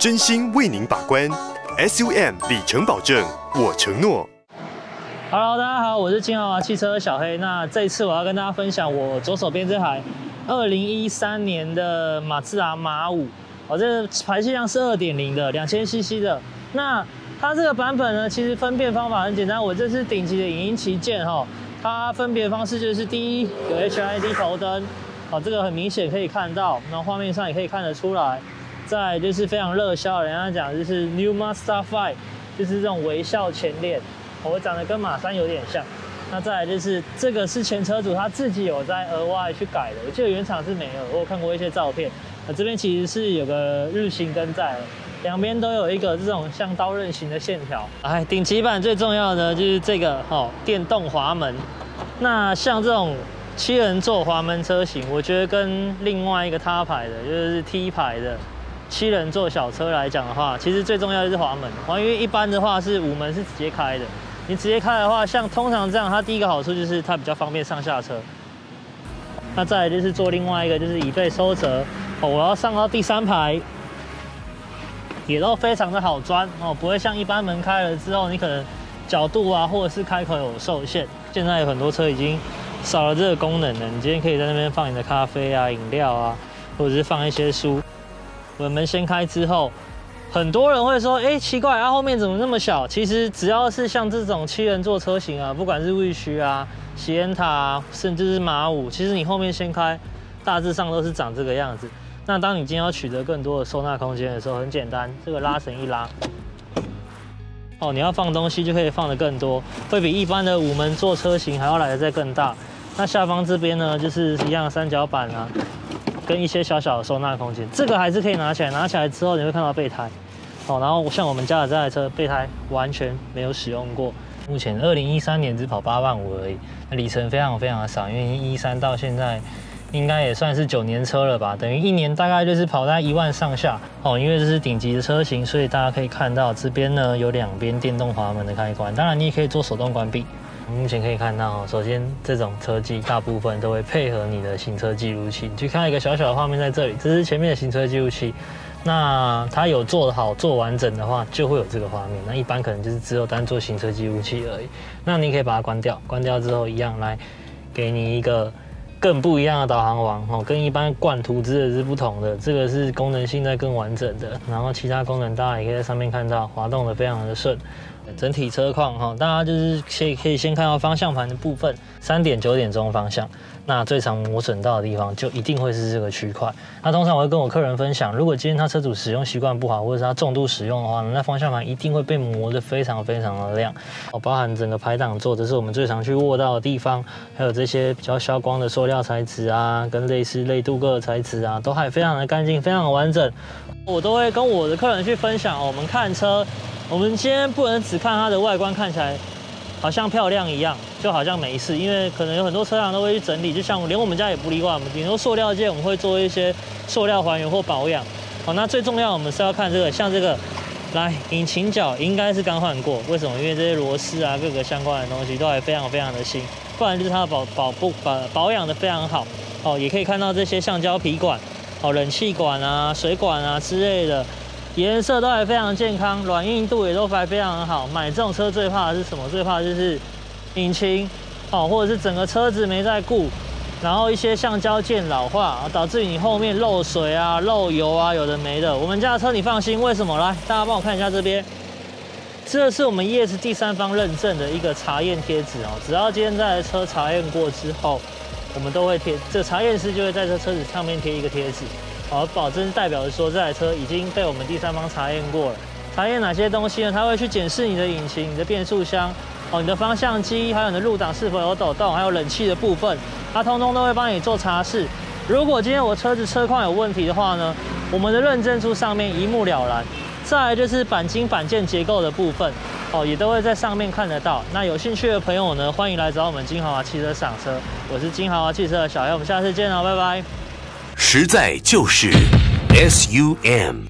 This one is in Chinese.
真心为您把关，SUM 里程保证，我承诺。Hello，大家好，我是金豪华汽车小黑。那这一次我要跟大家分享我左手边这台二零一三年的马自达马五，哦，这个排气量是二点零的，两千 CC 的。那它这个版本呢，其实分辨方法很简单，我这是顶级的影音旗舰哈，它分别方式就是第一有 HID 头灯，哦，这个很明显可以看到，然后画面上也可以看得出来。再就是非常热销，人家讲就是 New Mazda 5，就是这种微笑前脸。我长得跟马三有点像，那再来就是这个是前车主他自己有在额外去改的，我记得原厂是没有，我有看过一些照片。那这边其实是有个日行灯在，两边都有一个这种像刀刃型的线条。哎，顶级版最重要的就是这个哦，电动滑门。那像这种七人座滑门车型，我觉得跟另外一个他牌的，就是 T 牌的。七人座小车来讲的话，其实最重要的是滑门，因为一般的话是五门是直接开的。你直接开的话，像通常这样，它第一个好处就是它比较方便上下车。那再来就是做另外一个，就是椅背收折。哦，我要上到第三排，也都非常的好钻哦，不会像一般门开了之后，你可能角度啊，或者是开口有受限。现在有很多车已经少了这个功能了，你今天可以在那边放你的咖啡啊、饮料啊，或者是放一些书。尾门掀开之后。很多人会说，哎、奇怪，它、啊、后面怎么那么小？其实只要是像这种七人座车型啊，不管是 Wish 啊、喜恩塔啊，甚至是马五，其实你后面掀开，大致上都是长这个样子。那当你今天要取得更多的收纳空间的时候，很简单，这个拉绳一拉，哦，你要放东西就可以放得更多，会比一般的五门座车型还要来得再更大。那下方这边呢，就是一样三角板啊。跟一些小小的收纳空间，这个还是可以拿起来。拿起来之后，你会看到备胎，哦，然后像我们家的这台车，备胎完全没有使用过。目前二零一三年只跑八万五而已，里程非常非常的少，因为一三到现在应该也算是九年车了吧，等于一年大概就是跑在一万上下。哦，因为这是顶级的车型，所以大家可以看到这边呢有两边电动滑门的开关，当然你也可以做手动关闭。目前可以看到，首先这种车机大部分都会配合你的行车记录器。你去看一个小小的画面在这里，这是前面的行车记录器。那它有做好、做完整的话，就会有这个画面。那一般可能就是只有单做行车记录器而已。那你可以把它关掉，关掉之后一样来给你一个更不一样的导航网哦，跟一般灌图资的是不同的。这个是功能性在更完整的，然后其他功能大家也可以在上面看到，滑动的非常的顺。整体车况哈，大家就是可以可以先看到方向盘的部分，三点九点钟方向，那最常磨损到的地方就一定会是这个区块。那通常我会跟我客人分享，如果今天他车主使用习惯不好，或者是他重度使用的话，那方向盘一定会被磨得非常非常的亮。哦，包含整个排挡座，这是我们最常去握到的地方，还有这些比较消光的塑料材质啊，跟类似类镀铬的材质啊，都还非常的干净，非常的完整。我都会跟我的客人去分享，我们看车。我们今天不能只看它的外观看起来好像漂亮一样，就好像没事，因为可能有很多车辆都会去整理，就像连我们家也不例外。我们顶多塑料件我们会做一些塑料还原或保养。好，那最重要我们是要看这个，像这个，来引擎角应该是刚换过，为什么？因为这些螺丝啊，各个相关的东西都还非常非常的新，不然就是它保保不保保养的非常好。哦，也可以看到这些橡胶皮管，哦，冷气管啊、水管啊之类的。颜色都还非常健康，软硬度也都还非常好。买这种车最怕的是什么？最怕的就是引擎哦，或者是整个车子没在顾，然后一些橡胶件老化，导致你后面漏水啊、漏油啊，有的没的。我们家的车你放心，为什么？来，大家帮我看一下这边，这是我们 ES 第三方认证的一个查验贴纸哦。只要今天这台车查验过之后，我们都会贴，这查验师就会在这车子上面贴一个贴纸。好，保证代表着说这台车已经被我们第三方查验过了。查验哪些东西呢？它会去检视你的引擎、你的变速箱、哦，你的方向机，还有你的入档是否有抖动，还有冷气的部分，它通通都会帮你做查试。如果今天我车子车况有问题的话呢，我们的认证书上面一目了然。再来就是钣金板件结构的部分，哦，也都会在上面看得到。那有兴趣的朋友呢，欢迎来找我们金豪华汽车赏车。我是金豪华汽车的小黑，我们下次见哦，拜拜。实在就是 SUM。